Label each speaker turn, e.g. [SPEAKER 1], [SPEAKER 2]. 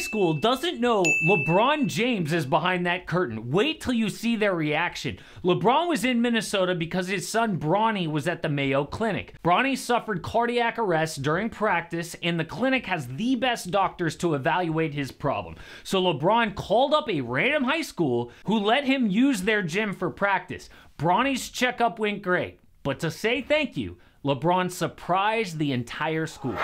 [SPEAKER 1] School doesn't know LeBron James is behind that curtain. Wait till you see their reaction. LeBron was in Minnesota because his son Bronny was at the Mayo Clinic. Bronny suffered cardiac arrest during practice, and the clinic has the best doctors to evaluate his problem. So LeBron called up a random high school who let him use their gym for practice. Bronny's checkup went great, but to say thank you, LeBron surprised the entire school.